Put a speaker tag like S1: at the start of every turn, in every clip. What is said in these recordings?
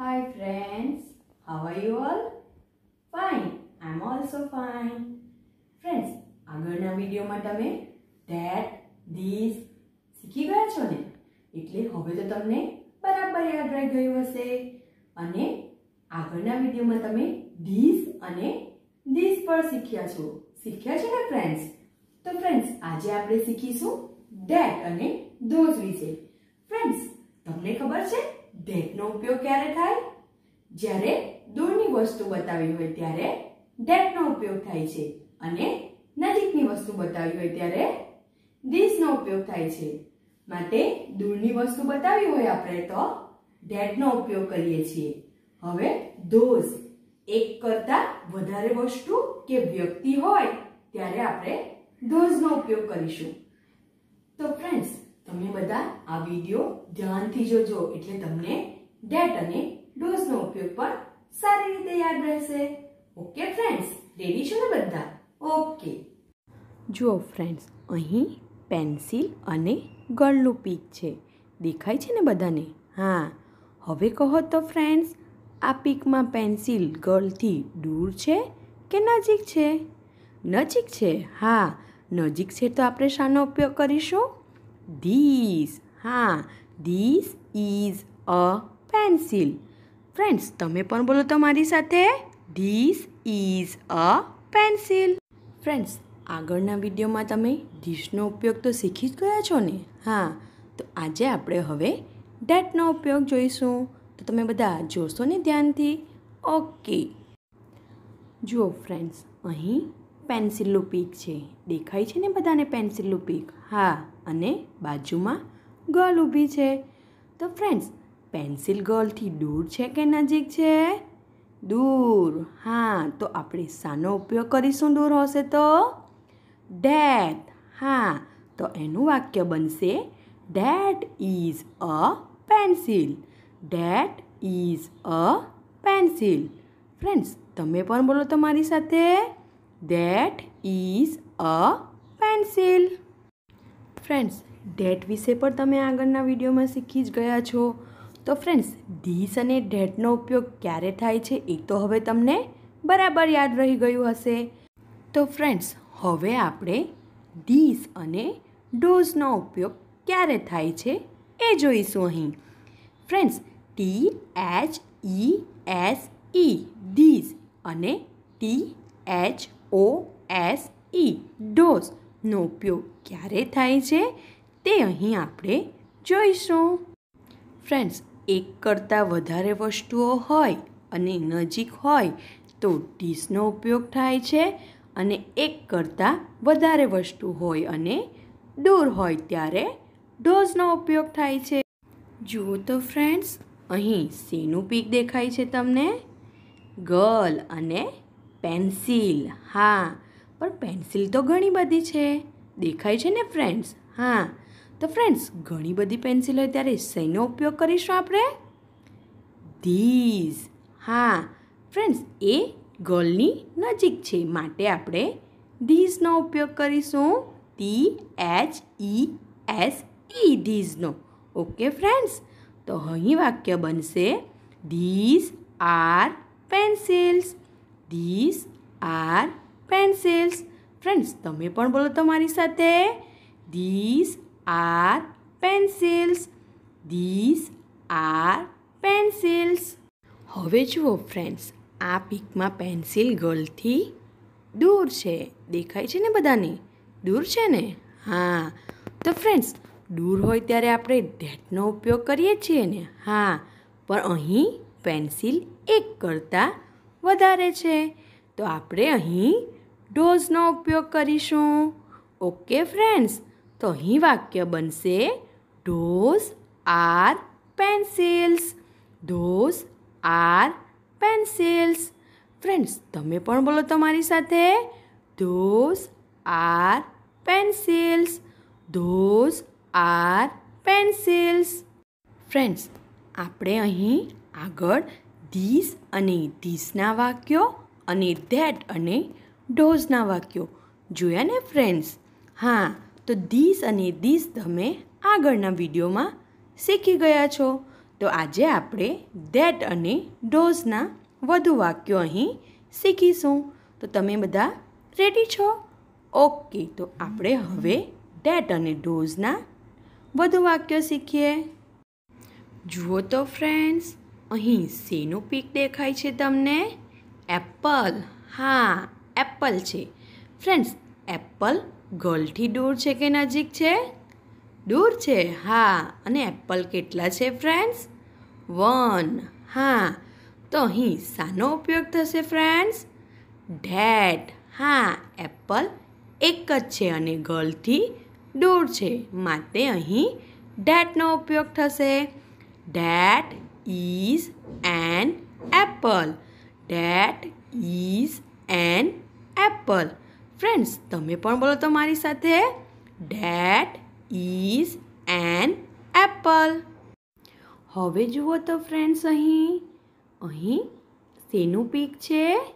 S1: Hi friends, how are you all? Fine, I'm also fine. Friends, આગળના વિડીયોમાં તમે that, this શીખી ગયા છો ને? એટલે હવે તો તમને બરાબર યાદ રહી ગયું હશે. અને આગળના વિડીયોમાં તમે this અને this પણ શીખ્યા છો. શીખ્યા છે ને ફ્રેન્ડ્સ તો ફ્રેન્ડ્સ આજે આપણે શીખીશું that અને those વિશે. ફ્રેન્ડ્સ તમને ખબર છે? That નો ઉપયોગ ક્યારે થાય? જ્યારે દૂરની વસ્તુ બતાવી હોય ત્યારે that નો ઉપયોગ થાય છે અને નજીકની વસ્તુ બતાવી હોય ત્યારે this નો ઉપયોગ થાય છે. માટે દૂરની વસ્તુ બતાવી હોય આપણે તો that નો ઉપયોગ કરીએ છીએ. હવે those એક કરતા વધારે વસ્તુ કે વ્યક્તિ હોય, ત્યારે આપણે those નો ઉપયોગ કરીશું. તો ફ્રેન્ડ્સ તમે બધા આ વીડિયો ધ્યાનથી જોજો એટલે તમને ડેટ અને those નો ઉપયોગ પણ સારી રીતે યાદ રહેશે. Okay friends? રેડી છો ને બધા? ઓકે. જુઓ ફ્રેન્ડ્સ, અહીં પેન્સિલ અને ગળનું પીક છે. દેખાય છે ને બધાને? હા. હવે કહો તો ફ્રેન્ડ્સ, આ પીકમાં પેન્સિલ ગળથી દૂર છે કે નજીક છે? નજીક છે? હા. નજીક છે તો આપણે શાનો ઉપયોગ કરીશું? ધીસ હા this is a pencil friends તમે પણ બોલો તો મારી સાથે. This is a pencil friends આગળના વિડીયોમાં તમે ધીસનો ઉપયોગ તો શીખી જ ગયા છો ને? હા, તો આજે આપણે હવે ડેટનો ઉપયોગ જોઈશું. તો તમે બધા જોશો ને ધ્યાનથી? ઓકે જુઓ ફ્રેન્ડ્સ અહીં પેન્સિલનું પીક છે. દેખાય છે ને બધાને પેન્સિલનું પીક હા. અને બાજુમાં ગર્લ ઊભી છે. તો ફ્રેન્ડ્સ પેન્સિલ ગર્લથી દૂર છે કે નજીક છે? દૂર. હા, તો આપણે શાનો ઉપયોગ કરીશું, દૂર હશે તો? ડેટ હા, તો એનું વાક્ય બનશે that is a pencil that is a pencil friends તમે પણ બોલો તમારી સાથે that is a pencil friends that વિશે પણ તમે આગળના વિડીયોમાં શીખી જ ગયા છો. તો ફ્રેન્ડ્સ ધીસ અને ડેટનો ઉપયોગ ક્યારે થાય છે એ તો હવે તમને બરાબર યાદ રહી ગયું હશે. તો ફ્રેન્ડ્સ હવે આપણે ધીસ અને ડોઝનો ઉપયોગ ક્યારે થાય છે એ જોઈશું અહીં. Friends T H E S E these અને T H O S E ડોઝનો ઉપયોગ ક્યારે થાય છે તે અહીં આપણે જોઈશું. ફ્રેન્ડ્સ, એક કરતાં વધારે વસ્તુઓ હોય અને નજીક હોય તો ડીશનો ઉપયોગ થાય છે અને એક કરતાં વધારે વસ્તુ હોય અને દૂર હોય ત્યારે ડોઝનો ઉપયોગ થાય છે. જુઓ તો ફ્રેન્ડ્સ, અહીં શેનું પીક દેખાય છે તમને? ગર્લ અને પેન્સિલ, હા પણ પેન્સિલ તો ઘણી બધી છે. દેખાય છે ને ફ્રેન્ડ્સ હા. તો ફ્રેન્ડ્સ ઘણી બધી પેન્સિલ હોય ત્યારે શેનો ઉપયોગ કરીશું આપણે? ધીઝ હા. ફ્રેન્ડ્સ એ ગર્લની નજીક છે. માટે આપણે ધીઝનો ઉપયોગ કરીશું. T H E S E ધીઝનો okay friends તો અહીં વાક્ય બનશે these are pencils these are pencils. Friends, તમે પણ બોલો તમારી સાથે. This are pencils this are pencils હવે જુઓ ફ્રેન્ડ્સ, આ પિકમાં પેન્સિલ ગર્લથી દૂર છે. દેખાય છે ને બધાને? દૂર છે ને? હા. તો ફ્રેન્ડ્સ, દૂર હોય ત્યારે આપણે ધેટનો ઉપયોગ કરીએ છીએ ને? હા. પણ અહીં પેન્સિલ એક કરતાં વધારે છે. તો આપણે અહીં ડોઝનો ઉપયોગ કરીશું? ઓકે ફ્રેન્ડ્સ, તો અહીં વાક્ય બનશે, those are pencils. Those are pencils. Friends, તમે પણ બોલો તમારી સાથે those are pencils. Those are pencils. Friends, આપણે અહીં આગળ ધીસ અને ધીસના વાક્યો અને ધેટ અને ડોઝના વાક્યો. જોયા ને ફ્રેન્ડ્સ હા, તો ધીસ અને ધીસ તમે આગળના વિડીયોમાં શીખી ગયા છો. તો આજે આપણે ધેટ અને ડોઝના વધુ વાક્યો અહીં શીખીશું. તો તમે બધા રેડી છો? ઓકે, તો આપણે હવે ડેટ અને ડોઝના વધુ વાક્યો શીખીએ. જુઓ તો ફ્રેન્ડ્સ અહીં શેનું પીક દેખાય છે તમને? એપલ. હા એપલ છે. ફ્રેન્ડ્સ, એપલ ગર્લથી દૂર છે કે નજીક છે? દૂર છે, હા. અને એપલ કેટલા છે, ફ્રેન્ડ્સ? વન, હા. તો અહીં શાનો ઉપયોગ થશે, ફ્રેન્ડ્સ? ડેટ હા. એપલ એક જ છે અને ગર્લથી દૂર છે. માટે અહીં ડેટનો ઉપયોગ થશે. That is an apple. That is an apple. Friends, તમે પણ બોલો તો મારી સાથે. That is an apple. હવે જુઓ તો ફ્રેન્ડ્સ અહીં. અહીં શેનું પીક છે?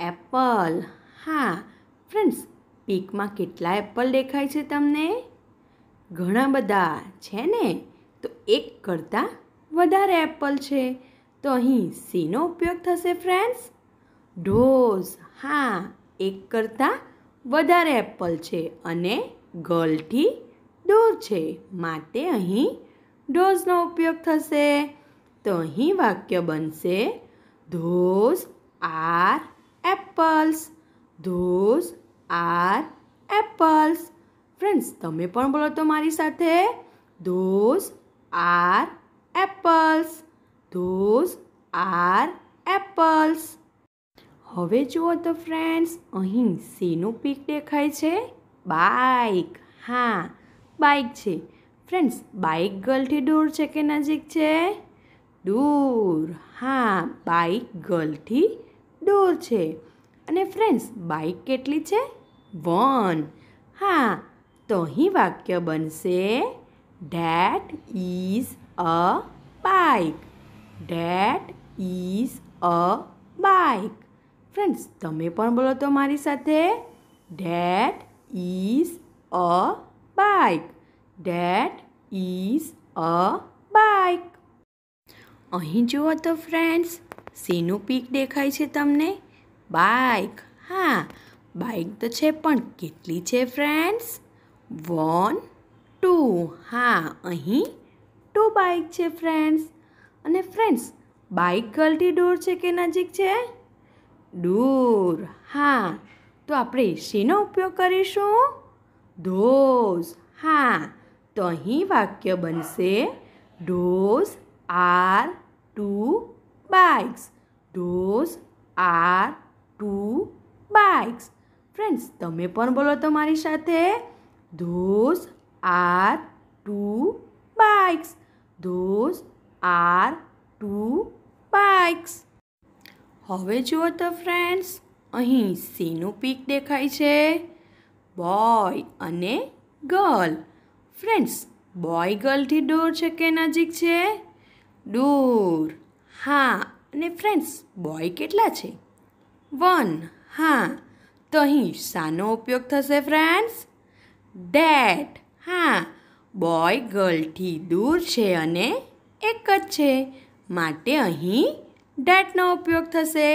S1: એપલ. હા, ફ્રેન્ડ્સ, પીકમાં કેટલા એપલ દેખાય છે તમને? ઘણા બધા, છે ને? તો એક કરતાં વધારે એપલ છે. તો અહીં શેનો ઉપયોગ થશે, ફ્રેન્ડ્સ? ઢોસ હા એક કરતાં વધારે એપલ છે અને ગર્લથી દૂર છે. માટે અહીં ડોઝનો ઉપયોગ થશે. તો અહીં વાક્ય બનશે, those are apples, those are apples. Friends, તમે પણ બોલો તો મારી સાથે, those are apples, those are apples. હવે જુઓ તો ફ્રેન્ડ્સ અહીં શેનું પીક દેખાય છે. બાઇક હા બાઇક છે. ફ્રેન્ડ્સ બાઇક ગર્લથી દૂર છે કે નજીક છે? દૂર. હા બાઇક ગર્લથી દૂર છે. અને ફ્રેન્ડ્સ બાઇક કેટલી છે? વન હા, તો અહીં વાક્ય બનશે that is a bike that is a bike friends તમે પણ બોલો તો મારી સાથે. That is a bike that is a bike અહીં જુઓ તો ફ્રેન્ડ્સ શેનું પીક દેખાય છે તમને. બાઇક હા બાઇક તો છે, પણ કેટલી છે ફ્રેન્ડ્સ વન ટુ હા, અહીં ટુ બાઇક છે ફ્રેન્ડ્સ અને ફ્રેન્ડ્સ બાઇક ગલટી દૂર છે કે નજીક છે? દૂર. હા, તો આપણે શેનો ઉપયોગ કરીશું? ધોઝ. હા, તો અહીં વાક્ય બનશે, those are two bikes. Those are two bikes. Friends, તમે પણ બોલો તો મારી સાથે, those are two bikes. Those are two bikes. હવે જુઓ તો ફ્રેન્ડ્સ અહીં સીનું પીક દેખાય છે. બોય અને ગર્લ ફ્રેન્ડ્સ બોય ગર્લથી દૂર છે કે નજીક છે? દૂર. હા, અને ફ્રેન્ડ્સ બોય કેટલા છે? વન હા, તો અહીં શાનો ઉપયોગ થશે ફ્રેન્ડ્સ ડેટ હા બોય ગર્લથી દૂર છે અને એક જ છે. માટે અહીં ડેટનો ઉપયોગ થશે.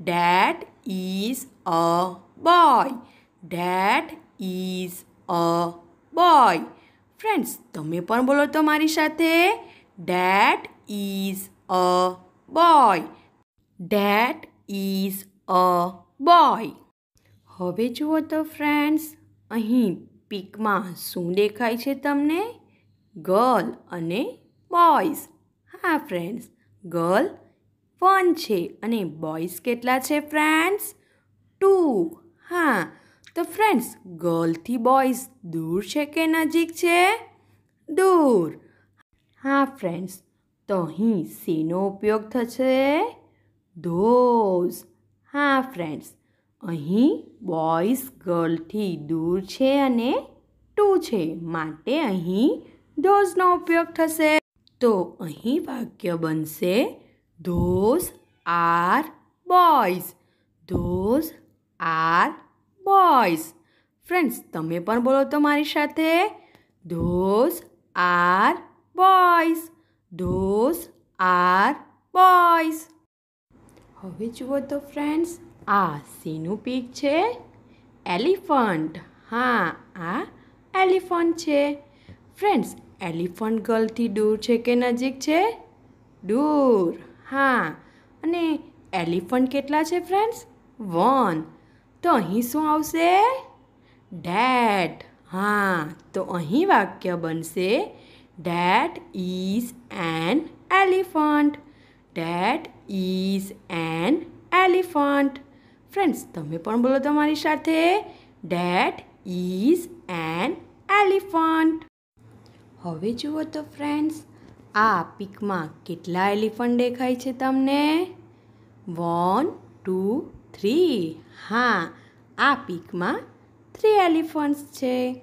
S1: That is a boy that is a boy friends તમે પણ બોલો તો મારી સાથે. That is a boy that is a boy હવે જુઓ તો ફ્રેન્ડ્સ અહીં પીકમાં શું દેખાય છે તમને? ગર્લ અને બોયઝ હા ફ્રેન્ડ્સ ગર્લ વન છે. અને બોયઝ કેટલા છે ફ્રેન્ડ્સ? ટુ. હા, તો ફ્રેન્ડ્સ, ગર્લથી બોયઝ દૂર છે કે નજીક છે? દૂર. હા, ફ્રેન્ડ્સ, તો અહીં શેનો ઉપયોગ થશે? ધોઝ. હા, ફ્રેન્ડ્સ, અહીં બોયઝ ગર્લથી દૂર છે અને ટુ છે, માટે અહીં ધોઝનો ઉપયોગ થશે. તો અહીં વાક્ય બનશે those are boys. Those are boys. Friends તમે પણ બોલો તો મારી સાથે. Those are boys those are boys હવે જુઓ તો ફ્રેન્ડ્સ આ શેનું પીક છે. એલિફન્ટ હા, આ એલિફન્ટ છે. ફ્રેન્ડ્સ એલિફન્ટ ગર્લથી દૂર છે કે નજીક છે? દૂર. હા, અને એલિફન્ટ કેટલા છે ફ્રેન્ડ્સ વન તો અહીં શું આવશે? ડેટ હા, તો અહીં વાક્ય બનશે that is an elephant that is an elephant friends તમે પણ બોલો તમારી સાથે. ડેટ ઇઝ એન એલિફન્ટ હવે જુઓ તો ફ્રેન્ડ્સ આ પિકમાં કેટલા એલિફન્ટ દેખાય છે તમને? One, two, three. હા, આ પિકમાં થ્રી એલિફન્ટ્સ છે.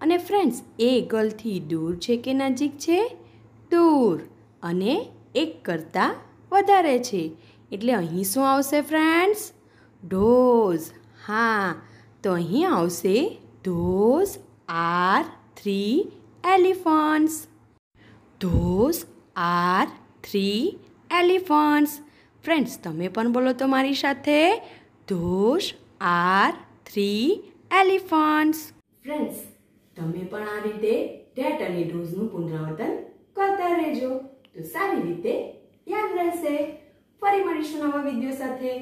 S1: અને ફ્રેન્ડ્સ, એ ગર્લથી દૂર છે કે નજીક છે? દૂર. અને એક કરતાં વધારે છે. એટલે અહીં શું આવશે ફ્રેન્ડ્સ? ઢોઝ હા, તો અહીં આવશે those are three elephants. Those are three elephants friends તમે પણ બોલો તો મારી સાથે. Those are three elephants friends તમે પણ આ રીતે ડેટ અને ડોઝનું પુનરાવર્તન કરતા રહેજો. તો સારી રીતે યાદ રહેશે. ફરી મળીશું નવા વીડિયો સાથે.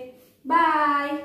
S1: બાય